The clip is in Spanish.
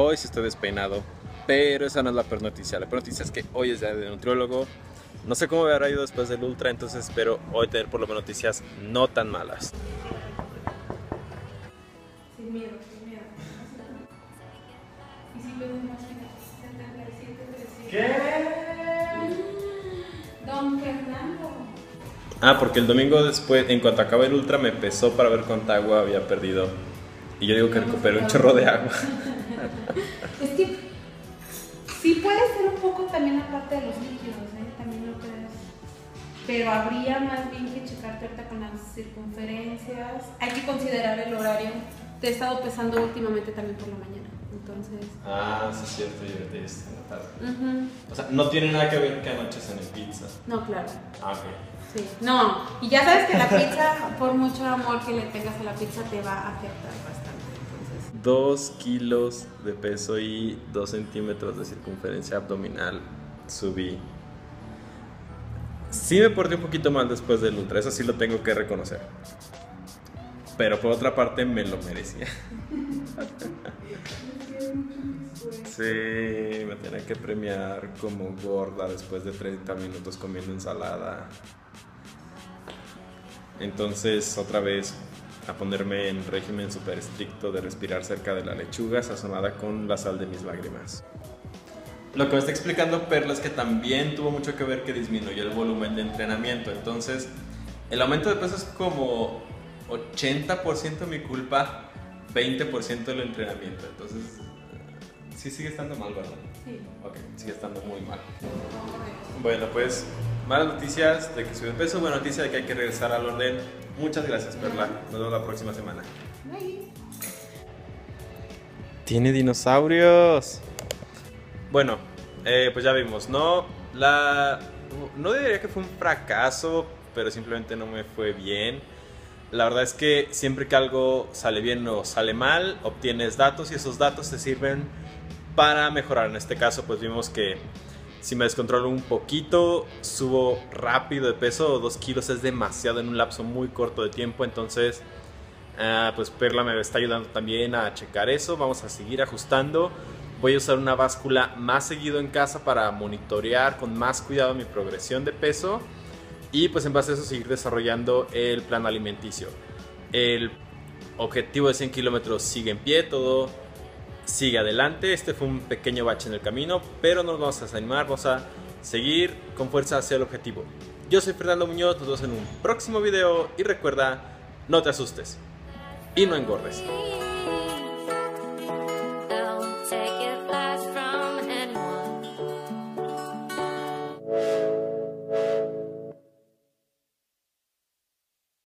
Hoy sí estoy despeinado, pero esa no es la peor noticia. La peor noticia es que hoy es día de nutriólogo. No sé cómo me habrá ido después del ultra, entonces espero hoy tener por lo menos noticias no tan malas. Sin miedo, sin miedo. Y si más 77, ¿Qué? Don Fernando. Ah, porque el domingo después, en cuanto acabé el ultra, me pesó para ver cuánta agua había perdido. Y yo digo que recuperé un chorro de agua. Es que sí puede ser un poco también la parte de los líquidos, ¿eh? También lo crees. Pero habría más bien que checarte ahorita con las circunferencias. Hay que considerar el horario. Te he estado pesando últimamente también por la mañana. Entonces. Ah, sí es cierto, yo te en la tarde. O sea, no tiene nada que ver que anoches en el pizza. No, claro. Ah, ok. Sí. No. Y ya sabes que la pizza, por mucho amor que le tengas a la pizza, te va a afectar bastante. Entonces. 2 kilos de peso y 2 centímetros de circunferencia abdominal subí. Sí me porté un poquito mal después del ultra, eso sí lo tengo que reconocer. Pero por otra parte me lo merecía. Sí, me tenía que premiar como gorda después de 30 minutos comiendo ensalada. Entonces, otra vez, a ponerme en régimen súper estricto de respirar cerca de la lechuga sazonada con la sal de mis lágrimas. Lo que me está explicando Perla es que también tuvo mucho que ver que disminuyó el volumen de entrenamiento. Entonces, el aumento de peso es como 80% mi culpa, 20% del entrenamiento. Entonces, sí sigue estando mal, ¿verdad? Sí. Ok, sigue estando muy mal. Bueno, pues malas noticias de que sube de peso, buena noticia de que hay que regresar al orden. Muchas gracias, Perla. Nos vemos la próxima semana. Bye. Tiene dinosaurios. Bueno, eh, pues ya vimos, ¿no? La. No diría que fue un fracaso, pero simplemente no me fue bien. La verdad es que siempre que algo sale bien o sale mal, obtienes datos y esos datos te sirven para mejorar. En este caso, pues vimos que si me descontrolo un poquito, subo rápido de peso, 2 kilos es demasiado en un lapso muy corto de tiempo, entonces ah, pues Perla me está ayudando también a checar eso, vamos a seguir ajustando. Voy a usar una báscula más seguido en casa para monitorear con más cuidado mi progresión de peso y pues en base a eso seguir desarrollando el plan alimenticio. El objetivo de 100 kilómetros sigue en pie, todo sigue adelante. Este fue un pequeño bache en el camino, pero no nos vamos a desanimar, vamos a seguir con fuerza hacia el objetivo. Yo soy Fernando Muñoz, nos vemos en un próximo video y recuerda, no te asustes y no engordes.